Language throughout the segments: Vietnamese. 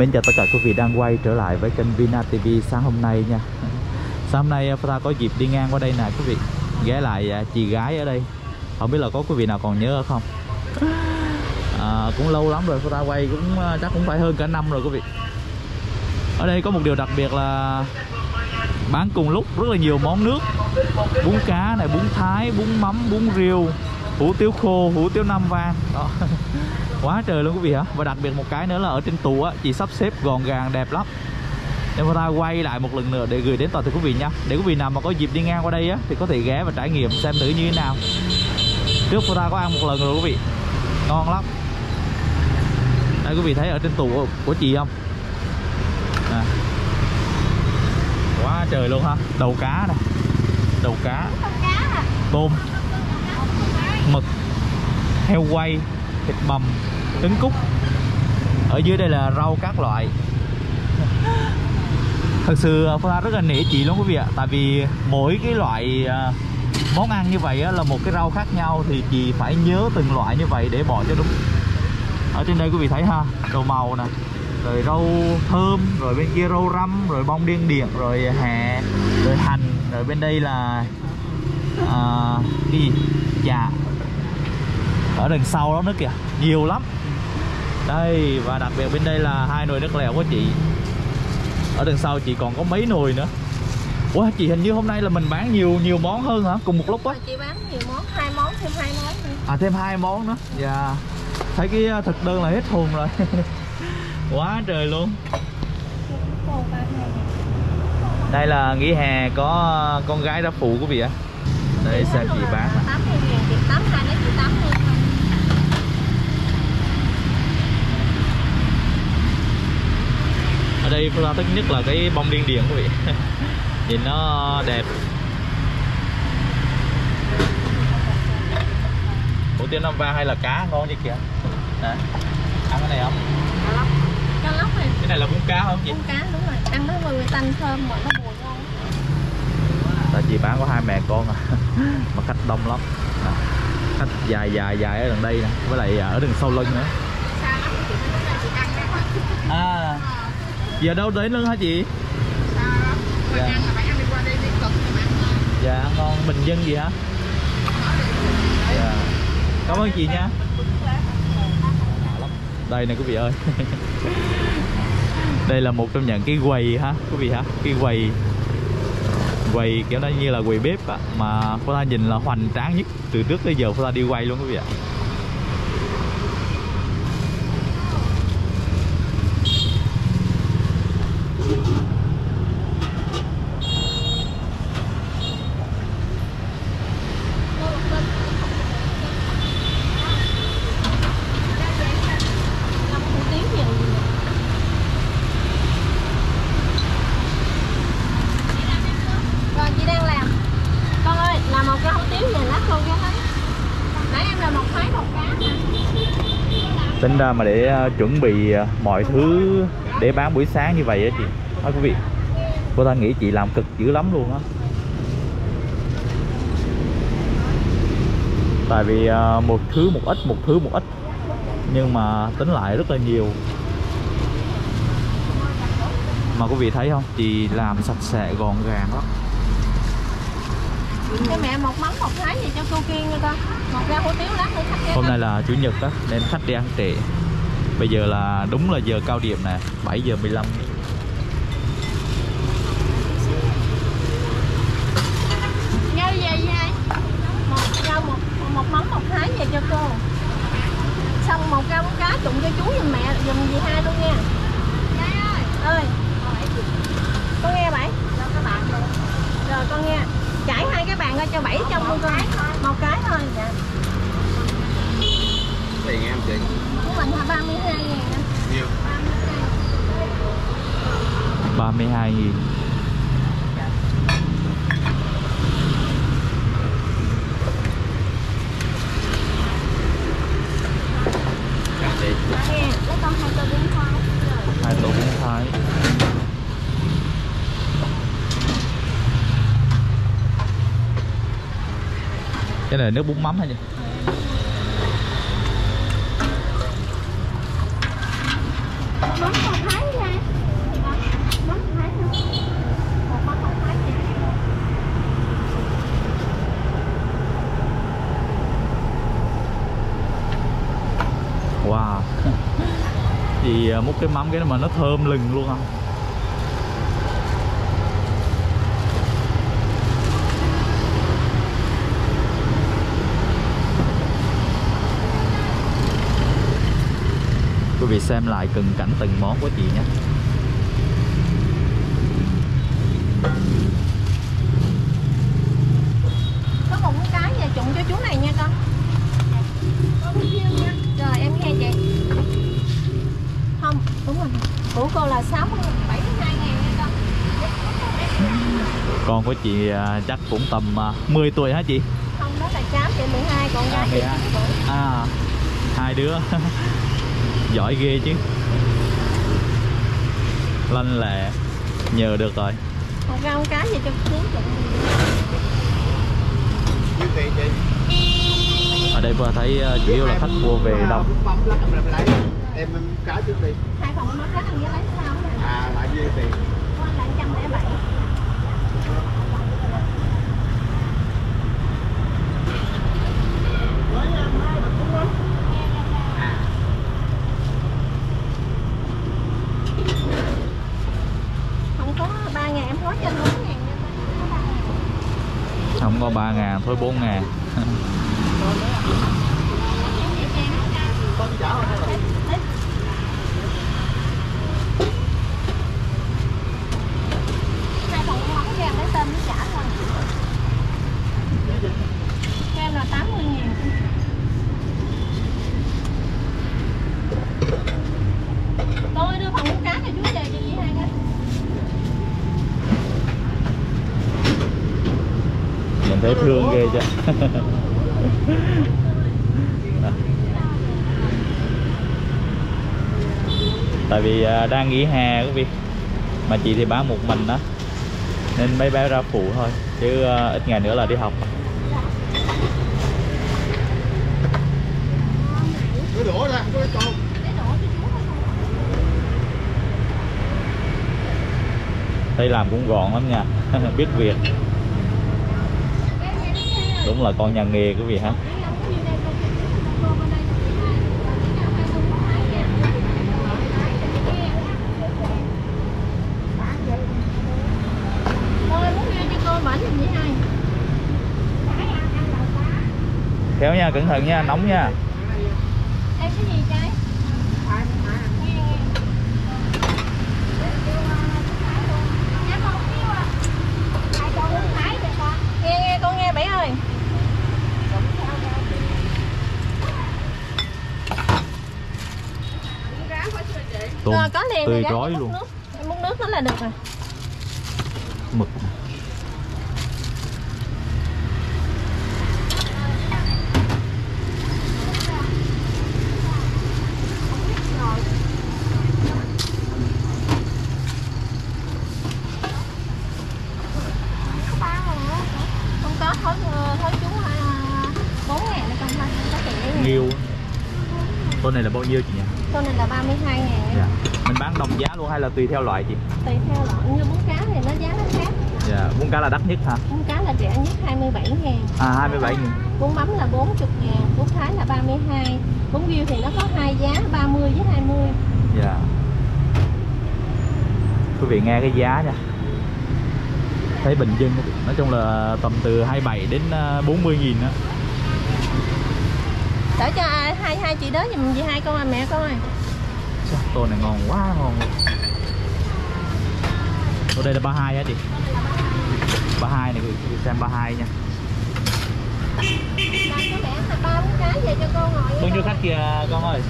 Mến chào tất cả quý vị đang quay trở lại với kênh Vina TV sáng hôm nay nha. Sáng hôm nay ta có dịp đi ngang qua đây nè quý vị. Ghé lại à, chị gái ở đây. Không biết là có quý vị nào còn nhớ không? À, Cũng lâu lắm rồi ta quay cũng à, chắc cũng phải hơn cả năm rồi quý vị. Ở đây có một điều đặc biệt là Bán cùng lúc rất là nhiều món nước. Bún cá này, bún thái, bún mắm, bún riêu Hủ tiếu khô, hủ tiếu nam vang. Đó quá trời luôn quý vị hả? Và đặc biệt một cái nữa là ở trên tủ á chị sắp xếp gọn gàng đẹp lắm. Nên chúng ta quay lại một lần nữa để gửi đến toàn thể quý vị nha. Để quý vị nào mà có dịp đi ngang qua đây á thì có thể ghé và trải nghiệm xem thử như thế nào. Trước chúng ta có ăn một lần rồi quý vị. Ngon lắm. Đây quý vị thấy ở trên tủ của chị không? À. quá trời luôn ha. Đầu cá này đầu cá. Tôm. Mực. Heo quay thịt bằm trứng cút. Ở dưới đây là rau các loại. Thật sự ờ, Pha rất là nể chị luôn quý vị ạ. Tại vì mỗi cái loại ờ, món ăn như vậy là một cái rau khác nhau thì chị phải nhớ từng loại như vậy để bỏ cho đúng. Ở trên đây quý vị thấy ha đồ màu nè rồi rau thơm rồi bên kia rau răm rồi bông điên điện rồi hẹ rồi hành. Rồi bên đây là à, cái gì? Chà ở đằng sau đó nữa kìa. Nhiều lắm. Đây và đặc biệt bên đây là hai nồi nước lèo của chị. Ở đằng sau chị còn có mấy nồi nữa. Ủa chị hình như hôm nay là mình bán nhiều nhiều món hơn hả? Cùng một lúc á. Chị bán nhiều món hai món thêm hai món nữa. à thêm hai món nữa. Dạ. Yeah. thấy cái à, thực đơn là hết hồn rồi. Quá trời luôn. Đây là nghỉ hè có con gái đã phụ quý vị ạ đây xem chị bán tám mươi ngàn chị tám hai đến chị tám mươi ở đây Phương thích nhất là cái bông điên điển quý vị. Nhìn nó đẹp. Hủ tiếu năm vang hay là cá ngon như kìa? Nè ăn cái này không? Cá lóc. Cá lóc này. Cái này là bún cá không chị? Bún cá đúng rồi. Ăn nó vừa tanh thơm mà nó bùi ngon. Tại chị bán có hai mẹ con à. Mà khách đông lắm. Nè. khách dài dài dài ở đằng đây nè. Với lại à, ở đằng sau lưng nữa. Xa lắm? Chị nói chị ăn đấy à giờ đâu đến lưng hả chị? Xa lắm mà Dạ. ăn là phải ăn đi qua đây đi cực thì mà ăn ngon dạ ăn ngon bình dân gì hả? Dạ. cảm ơn chị nha. Đây nè quý vị ơi. Đây là một trong những cái quầy ha quý vị ha cái quầy quầy kiểu nó như là quầy bếp á mà cô ta nhìn là hoành tráng nhất từ trước tới giờ cô ta đi quay luôn quý vị ạ. Làm hủ tiếu gì Rồi chị đang làm Con ơi, làm một cái hủ tiếu về lát luôn cái hết Nãy em làm một thái một cá tính ra mà để à, chuẩn bị à, mọi thứ để bán buổi sáng như vậy á chị. Nói quý vị, cô ta nghĩ chị làm cực dữ lắm luôn á. Tại vì à, một thứ, một ít, một thứ, một ít, nhưng mà tính lại rất là nhiều. Mà quý vị thấy không? Chị làm sạch sẽ gọn gàng lắm. Cho mẹ một mắm một thái gì cho cô Kiên người ta Một ra hủ tiếu lát nữa khách hôm nay là chủ nhật á nên khách đi ăn trễ bây giờ là đúng là giờ cao điểm nè 7 giờ 15 Nhau về gì ai? Một rau một một mắm một thái về cho cô. Xong một rau cá trụng cho chú giùm mẹ giùm dì hai luôn nha. ơi. Con nghe bảy. Rồi con nghe. Bàn ra cho bảy trong luôn con. Một cái thôi. Dạ. tiền em chị Của mình là 32 ngàn nhiêu 32 nghìn là nước bún mắm hay gì? Mắm thái nha. Mắm thái luôn Wow. Thì à, múc cái mắm cái mà nó thơm lừng luôn không? Vị xem lại từng cảnh từng món của chị nhé. Có một cái về trụng cho chú này nha con. Rồi em nghe chị không đúng rồi. Của cô là sáu mươi bảy mươi hai ngàn nha con. Con của chị à, chắc cũng tầm à, 10 tuổi hả chị? Không đó là cháu chị 12 còn gái chị 12. 9 tuổi à hai đứa giỏi ghê chứ lanh lẹ nhờ được rồi một con cái về cho chị? ở đây vừa thấy à, chủ yếu là khách mua về đông em trước đi. hai phòng nó khác anh với lấy sao À lại nhiêu tiền? con là trăm lẻ bảy không có ba ngàn em nói trên bốn ngàn nha không có 3 ngàn thôi 4 ngàn. Hai phần không cho em lấy tên nó trả thôi em là 80 ngàn tôi đưa phần cá cho chú về cho chị hai cái thấy thương ghê chứ. Tại vì à, đang nghỉ hè quý vị. Mà chị thì bán một mình đó nên mấy bé ra phụ thôi. Chứ à, ít ngày nữa là đi học. Đổ ra, đổ thấy làm cũng gọn lắm nha. Biết việc đúng là con nhà nghề quý vị ha. Thôi muốn cho khéo nha, cẩn thận nha, nóng nha Em cái gì trái? Nghe nghe Nghe nghe con nghe bảy ơi tôm Rồi có liền tươi rói luôn. nước. Em múc nước nó là được rồi. Mực. Này con này là bao nhiêu chị nhỉ? Con này là 32 ngàn. Dạ mình bán đồng giá luôn hay là tùy theo loại chị? Tùy theo loại. Như bún cá thì nó giá nó khác. Dạ bún cá là đắt nhất hả? Bún cá là rẻ nhất 27 ngàn. À 27 nghìn Bún mắm là 40 ngàn Bún thái là 32 Bún riêu thì nó có hai giá 30 với 20 dạ. Quý vị nghe cái giá nha. Thấy bình dân nói chung là tầm từ 27 đến à, 40 nghìn á. Để cho ai- hai hai chị đó giùm gì hai con à mẹ coi Chà, tô này ngon quá ngon. Luôn Tô đây là 32 á chị. 32 này quý xem 32 nha. Làm cho cho cô Bao nhiêu khách kìa con ơi?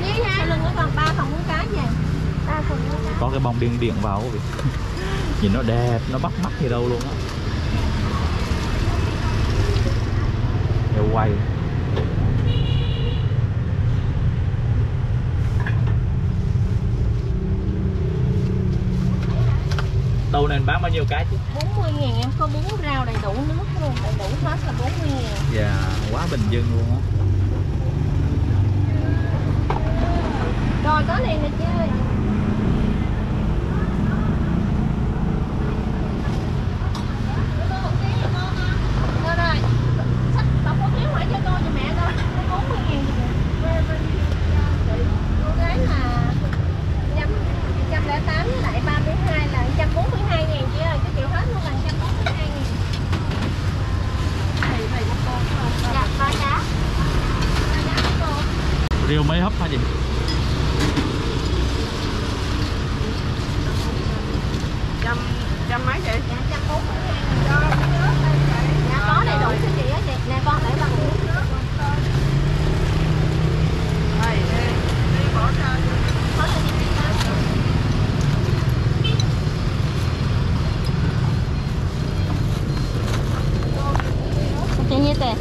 Với ha lưng nó còn ba phần muốn cá về ba phần cá Có cái bông điện điện vào quý vị Nhìn nó đẹp, nó bắt mắt gì đâu luôn á. Heo quay. Đâu nên bán bao nhiêu cái chứ? 40 ngàn em có bún rau đầy đủ nước luôn Đầy đủ hết là 40 ngàn. Dạ, quá bình dân luôn á. Rồi có liền nè chị ơi Rồi rồi Sách đọc có phiếu hỏi cho cô cho mẹ coi Có 40 ngàn gì nè Cô gái là mấy hấp hả chị trăm trăm mấy chị dạ trăm bốn dạ có đầy đủ cho chị á chị nè con để bằng uống nước đây đi đi bỏ ra có cho chị chị nhiêu tiền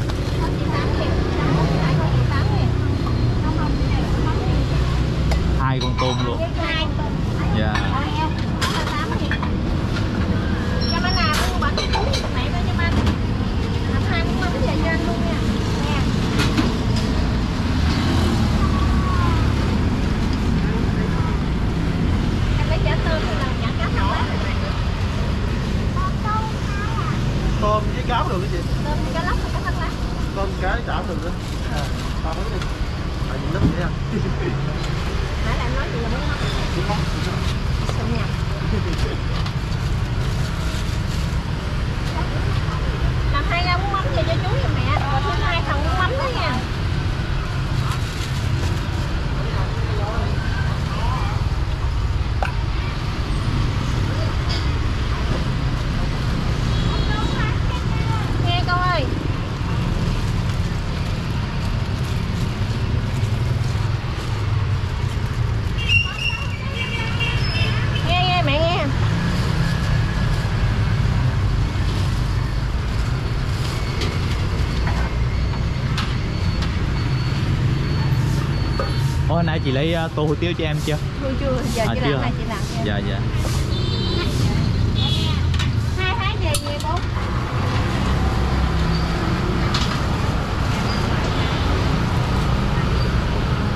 hai con tôm luôn dạ cho bên nào cũng bánh mẹ với cho anh làm hai cũng bánh về cho anh luôn nha nè em lấy chả tôm hay là chả cá thác lát tôm với cáo được cái gì tôm với cá lóc hay cá thác lát tôm cái chảo được đó à tao muốn đi tại vì lắm vậy à nãy là em nói gì là muốn mắm sợ nhầm làm hai rau muống mắm về cho chú và mẹ rồi thêm hai phần muống mắm đó nha nghe con ơi nghe nghe mẹ nghe Ủa hồi nãy chị lấy uh, tô hủ tiếu cho em chưa? Chưa chưa giờ À, chị chưa làm hả? hai chị làm nha. Dạ dạ. Hai tháng về về bố.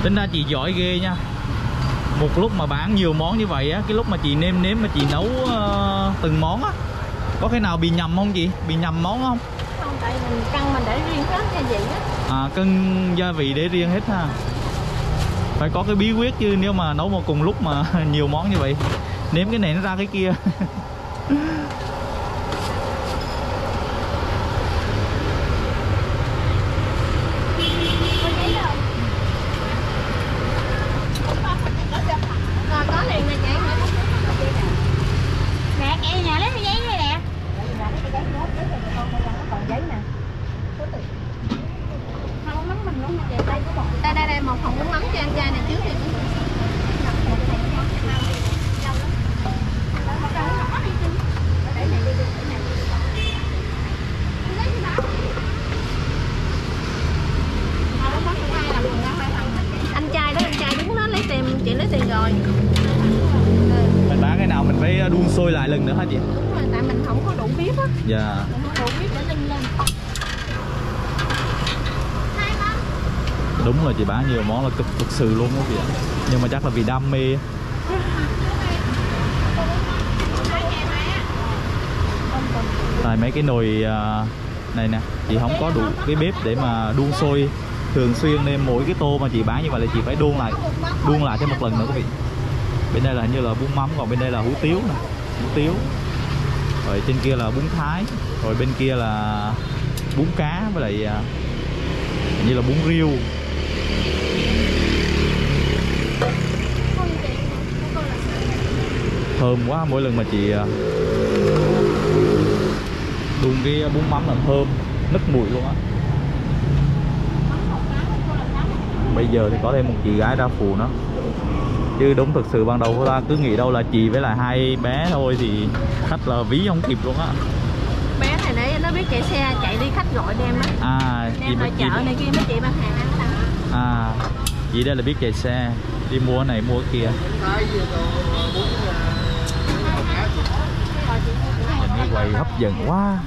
Tính ra chị giỏi ghê nha. Một lúc mà bán nhiều món như vậy á cái lúc mà chị nêm nếm mà chị nấu ờ, từng món á có cái nào bị nhầm không chị? Bị nhầm món không? Không tại mình cân mình để riêng hết gia vị á à cân gia vị để riêng hết ha phải có cái bí quyết chứ, nếu mà nấu một cùng lúc mà nhiều món như vậy, nếm cái này nó ra cái kia có giấy đâu rồi có liền nè chị mẹ chị nhà lấy cái giấy đây nè còn giấy nè không mắm mình luôn chị đây có một đây đây đây một phần muống mắm cho em trai này trước đi anh trai đó anh trai đứng đó lấy tiền chị lấy tiền rồi ừ. mình bán cái nào mình phải đun sôi lại lần nữa hả chị đúng rồi tại mình không có đủ bếp á dạ mình không đủ bếp để ninh lên đúng là chị bán nhiều món là cực cực sự luôn đó chị ạ. Nhưng mà chắc là vì đam mê tại mấy cái nồi à, này nè, chị không có đủ cái bếp để mà đun sôi thường xuyên nên mỗi cái tô mà chị bán như vậy là chị phải đun lại đun lại thêm một lần nữa quý vị. Bên đây là hình như là bún mắm, còn bên đây là hủ tiếu nè, hủ tiếu. Rồi trên kia là bún thái, rồi bên kia là bún cá với lại à, hình như là bún riêu thơm quá mỗi lần mà chị à, đun cái bún mắm là thơm nức mùi luôn á. Bây giờ thì có thêm một chị gái ra phù nữa. Chứ đúng thực sự ban đầu ta cứ nghĩ đâu là chị với lại hai bé thôi thì khách là ví không kịp luôn á. Bé này để nó biết chạy xe chạy đi khách gọi đem á. À chị đem chị chợ này kia mấy chị bán hàng à. Chị đây là biết chạy xe đi mua này mua kia. Nhìn cái quầy hấp dẫn quá.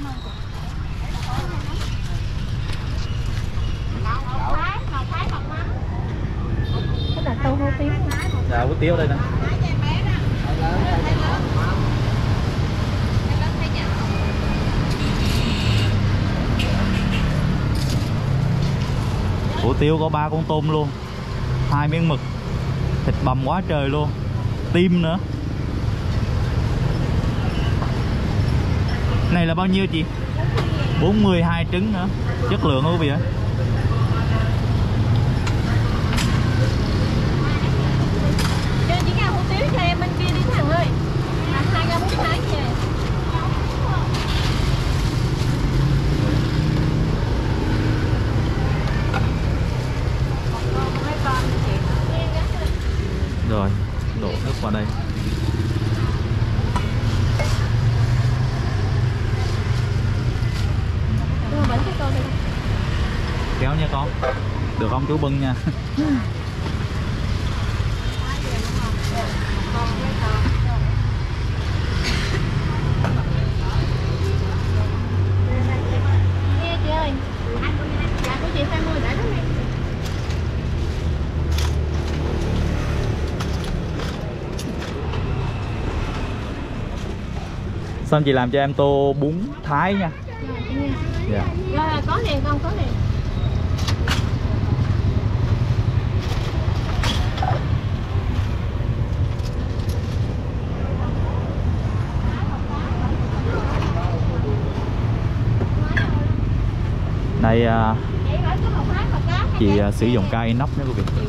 Dạ hủ tiếu đây nè hủ tiếu có ba con tôm luôn, hai miếng mực, thịt bằm quá trời luôn, tim nữa. Này là bao nhiêu chị? 42 trứng nữa chất lượng không quý vị chú bưng nha. Xong chị làm cho em tô bún thái nha? Dạ, dạ. dạ. yeah. có liền không có liền. đây uh, chị uh, sử dụng ca inox nữa quý vị.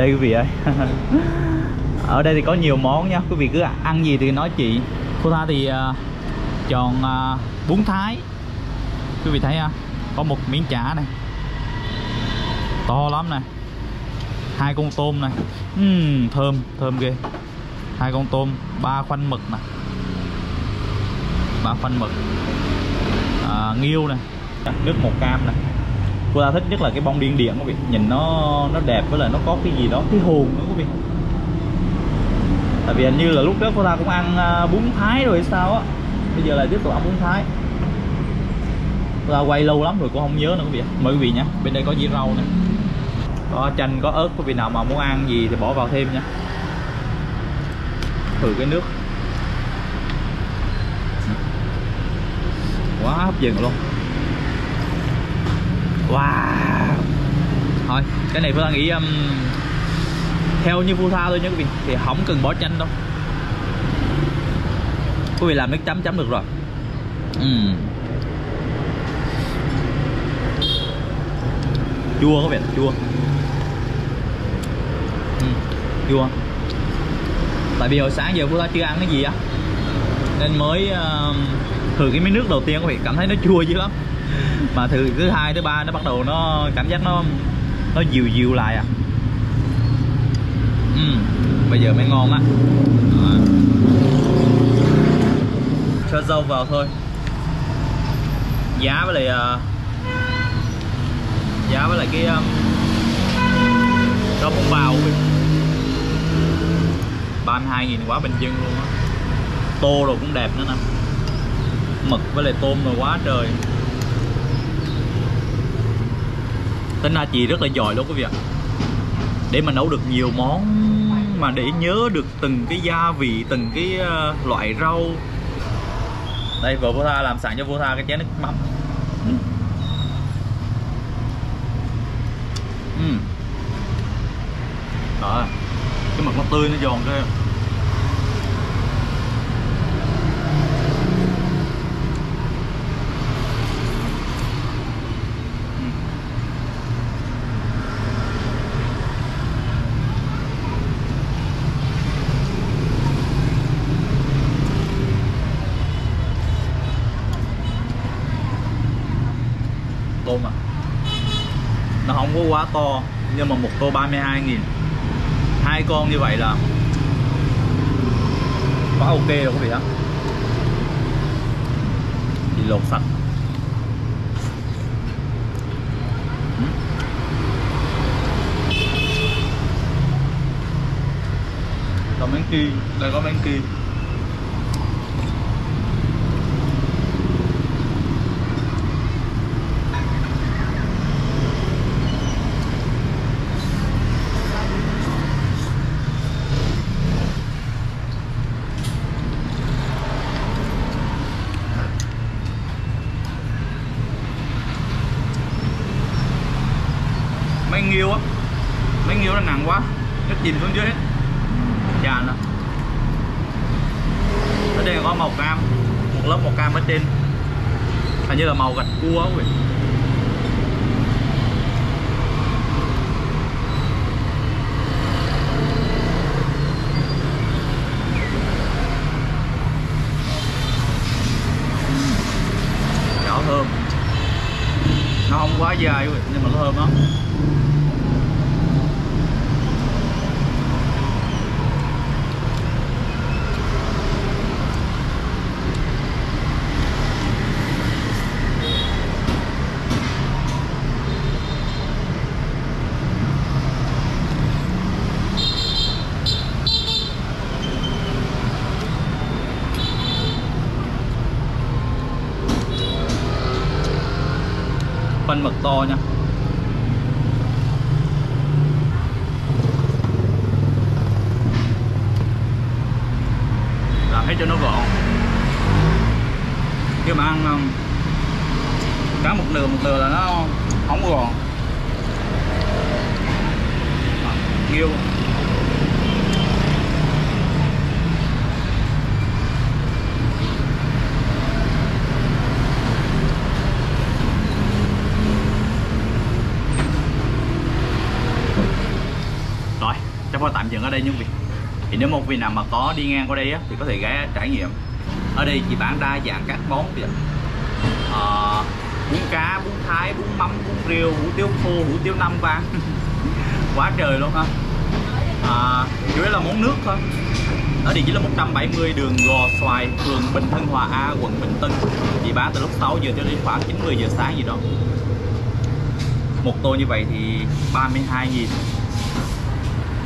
đây quý vị ơi. Ở đây thì có nhiều món nha. Quý vị cứ ăn gì thì nói chị. Cô tha thì uh, chọn uh, bún thái. Quý vị thấy không có một miếng chả này. To lắm này. Hai con tôm này. Uhm, thơm thơm ghê. Hai con tôm ba khoanh mực này, ba khoanh mực. À, nghiêu nè nước một cam này cô ta thích nhất là cái bông điên điển quý vị nhìn nó nó đẹp với lại nó có cái gì đó, cái hồn nữa quý vị tại vì hình như là lúc đó cô ta cũng ăn à, bún thái rồi hay sao á. Bây giờ lại tiếp tục ăn bún thái. Cô ta quay lâu lắm rồi cô không nhớ nữa quý vị mời quý vị nha, bên đây có dĩa rau nè. Có chanh, có ớt. Quý vị nào mà muốn ăn gì thì bỏ vào thêm nha. Thử cái nước. Quá hấp dẫn luôn wow. Thôi cái này tôi nghĩ um, theo như phu tha thôi nha quý vị. Thì không cần bỏ chanh đâu. Quý vị làm nước chấm chấm được rồi. Uhm. chua các bạn chua. Uhm. chua. Tại vì hồi sáng giờ phu tha chưa ăn cái gì á. Nên mới uh, thử cái miếng nước đầu tiên các bạn cảm thấy nó chua dữ lắm mà thứ thứ hai thứ ba nó bắt đầu nó cảm giác nó nó dịu dịu lại à. Ừ, bây giờ mới ngon á. À. cho dâu vào thôi. Giá với lại uh, giá với lại cái um, rau bông bào 32 nghìn quá bình dân luôn á. Tô rồi cũng đẹp nữa nè. Mực với lại tôm rồi quá trời. Tính ra chị rất là giỏi luôn quý vị ạ để mà nấu được nhiều món, mà để nhớ được từng cái gia vị, từng cái ờ, loại rau. Đây vợ vô tha làm sẵn cho vô tha cái chén nước mắm. Ừ. ừ. Đó, cái mực nó tươi, nó giòn kia tôm à nó không có quá to, nhưng mà một tô 32 nghìn. Hai con như vậy là quá ok rồi quý vị ạ. Thì lột sạch. Ừ. còn bánh kia, đây có bánh kia mấy nghiêu á mấy nghiêu nó nặng quá nó chìm xuống dưới hết chà nè ở đây có màu cam một bên trên hình như là màu gạch cua quý vị. Thơm nó không quá dài quý vị, nhưng mà nó thơm lắm phân mực to nha làm hết cho nó gọn khi mà ăn um, cá một nửa một nửa là nó không gòn. À, nghiêu. Rồi chắc phải tạm dừng ở đây những vì thì nếu một vị nào mà có đi ngang qua đây á, thì có thể ghé trải nghiệm ở đây chị bán đa dạng các món vậy à, ờ, bún cá bún thái bún mắm bún riêu hủ tiếu khô hủ tiếu năm vàng. Quá trời luôn ha. À, chủ yếu là món nước thôi. Ở địa chỉ là 170 đường Gò Xoài, phường Bình Thân Hòa A, quận Bình Tân. Chị bán từ lúc 6 giờ cho đến khoảng 9 giờ sáng gì đó. Một tô như vậy thì 32 nghìn.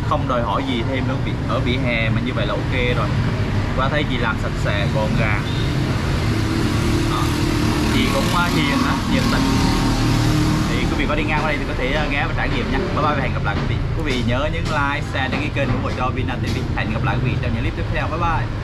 Không đòi hỏi gì thêm nữa ở vỉa hè mà như vậy là ok rồi qua thấy chị làm sạch sẽ, gọn gàng. Chị cũng à, hiền á nhiệt tình thì quý vị có đi ngang qua đây thì có thể à, ghé và trải nghiệm nha. Bye bye và hẹn gặp lại quý vị. Quý vị nhớ nhấn like, share, đăng ký kênh ủng hộ cho Vina TV hẹn gặp lại quý vị trong những clip tiếp theo. Bye bye.